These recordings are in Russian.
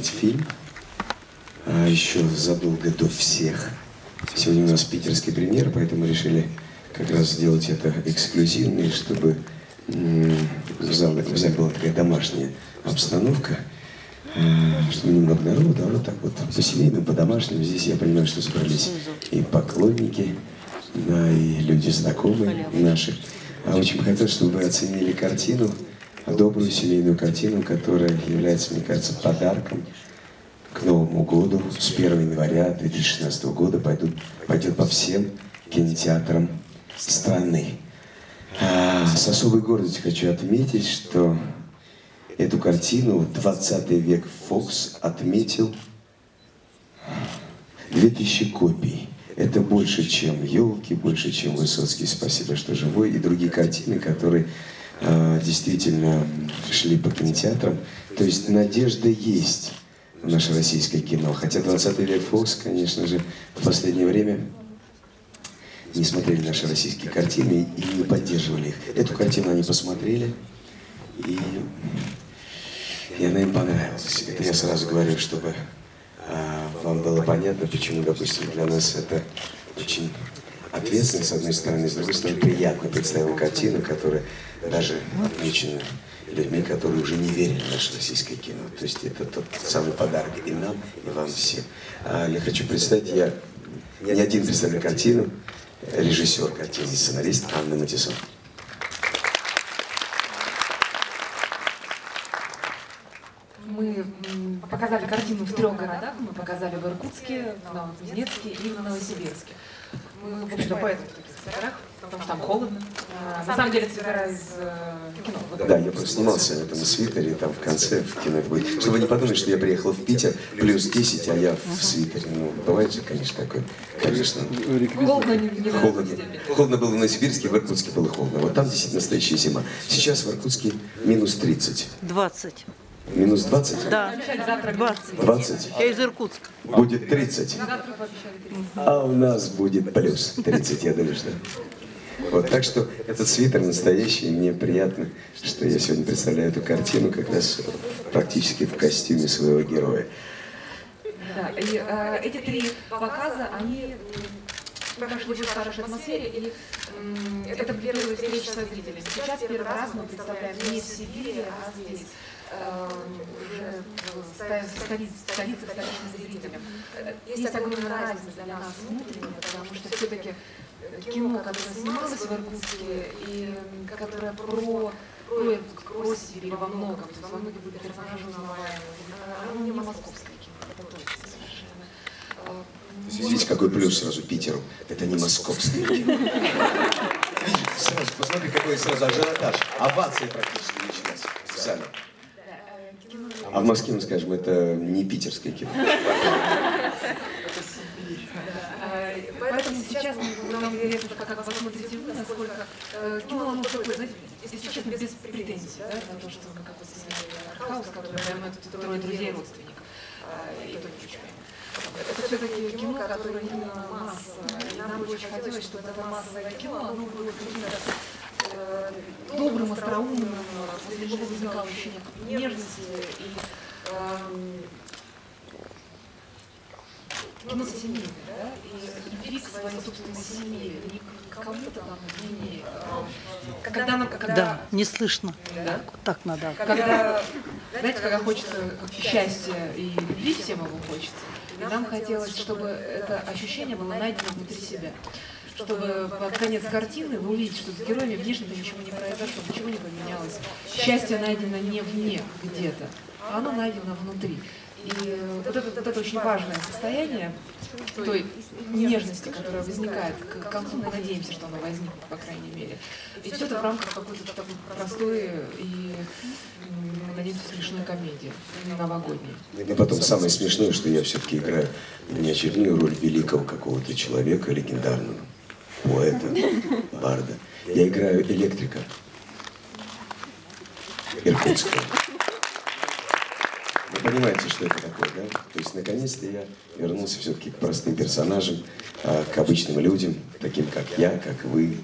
снять фильм. А еще задолго до всех. Сегодня у нас питерский премьер, поэтому решили как раз сделать это эксклюзивно, чтобы в зале, в зале была такая домашняя обстановка, а, чтобы немного народу, а вот так вот по-семейному, по-домашнему. Здесь я понимаю, что собрались и поклонники, да, и люди знакомые наши. А очень хотелось, чтобы вы оценили картину, добрую семейную картину, которая является, мне кажется, подарком к Новому году. С 1 января 2016 года пойдут, пойдет по всем кинотеатрам страны. А, с особой гордостью хочу отметить, что эту картину 20 век Фокс отметил 2000 копий. Это больше, чем елки, больше, чем Высоцкий, спасибо, что живой, и другие картины, которые действительно шли по кинотеатрам. То есть надежда есть в наше российское кино. Хотя 20 век Фокс, конечно же, в последнее время не смотрели наши российские картины и не поддерживали их. Эту картину они посмотрели, и, и она им понравилась. Это я сразу говорю, чтобы а, вам было понятно, почему, допустим, для нас это очень ответственно, с одной стороны, с другой стороны, приятно представила картину, которая даже отмечена людьми, которые уже не верили в наше российское кино. То есть это тот самый подарок и нам, и вам всем. А я хочу представить, я не один представляю картину, режиссер картины, сценарист Анна Матисон. Мы показали картину в трех городах. Мы показали в Иркутске, в Новокузнецке и в Новосибирске. Мы, в общем-то, поэтому в таких свитерах, потому что там холодно. А, на самом деле свитера из э, кино. Да, я просто снимался в этом свитере, там в конце в кино будет. Чтобы вы не подумали, что я приехал в Питер, плюс 10, а я в свитере. Ну, бывает же, конечно, такое. Конечно. Холодно не, не холодно. холодно было в Новосибирске, в Иркутске было холодно. Вот там действительно настоящая зима. Сейчас в Иркутске минус 30. 20. Минус 20? Да, 20. 20? Я из Иркутска. Будет 30. А у нас будет плюс 30, я думаю, что... Вот, так что этот свитер настоящий, и мне приятно, что я сегодня представляю эту картину как раз практически в костюме своего героя. Да, и э, эти три показа, они прошли в хорошей атмосфере, и э, это первая встреча со зрителями. Сейчас первый раз мы представляем не в Сибири, а здесь. Э, уже в столице, столице столичным зрителям. Есть огромная разница для нас внутренняя, потому что все-таки кино, которое снималось в Иркутске, и которое про про Иркутск, про Сибирь во многом, то есть во многих были персонажи узнаваемые, оно не московское кино, это точно совершенно. Видите, какой плюс сразу Питеру? Это не московское кино. Видите, сразу, посмотри, какой сразу ажиотаж. Овация практически началась в зале. А в Москве мы скажем, это не питерское кино. Поэтому сейчас нам интересно, как вы посмотрите вы, насколько кино, оно такое, знаете, если честно, без претензий, да, на то, что мы какой-то сняли артхаус, который займет трое друзей родственников. И это не очень это все-таки кино, которое именно масса. И нам бы очень хотелось, чтобы это массовое кино, оно было каким-то э, добрым, остроумным, после него возникало ощущение нежности и э, кино семейное, да, и любви к своей собственной семье, не к кому-то там, не, когда, нам, когда... Да, не слышно. Да? Так надо. Когда, знаете, когда хочется счастья и любви всем его хочется, и нам хотелось, чтобы это ощущение было найдено внутри себя чтобы под конец картины вы увидите, что с героями внешне-то ничего не произошло, ничего не поменялось. Счастье найдено не вне где-то, а оно найдено внутри. И вот это, вот это очень важное состояние той нежности, которая возникает к концу, мы надеемся, что она возникнет, по крайней мере. И все это в рамках какой-то такой простой и, мы надеемся, смешной комедии, новогодней. И потом самое смешное, что я все-таки играю не очередную роль великого какого-то человека, легендарного, поэта, барда. Я играю электрика. Иркутского. Вы понимаете, что это такое, да? То есть, наконец-то я вернулся все-таки к простым персонажам, а, к обычным людям, таким как я, как вы,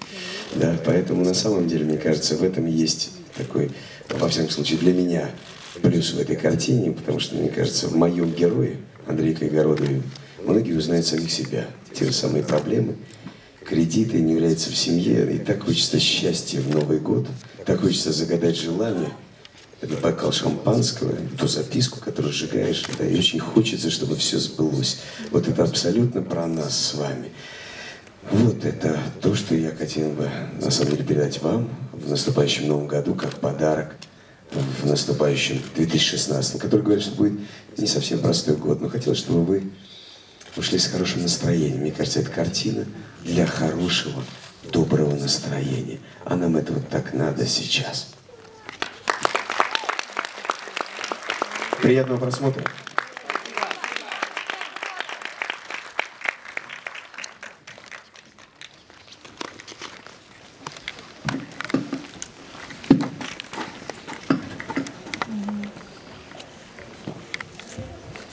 да? Поэтому, на самом деле, мне кажется, в этом есть такой, во всяком случае, для меня, плюс в этой картине, потому что, мне кажется, в моем герое, Андрее Кайгородове, многие узнают самих себя. Те же самые проблемы, кредиты, не являются в семье. И так хочется счастья в Новый год, так хочется загадать желание – это бокал шампанского, ту записку, которую сжигаешь, да, и очень хочется, чтобы все сбылось. Вот это абсолютно про нас с вами. Вот это то, что я хотел бы на самом деле передать вам в наступающем новом году как подарок в наступающем 2016, который говорит, что будет не совсем простой год, но хотел, чтобы вы ушли с хорошим настроением. Мне кажется, это картина для хорошего, доброго настроения. А нам этого так надо сейчас. Приятного просмотра.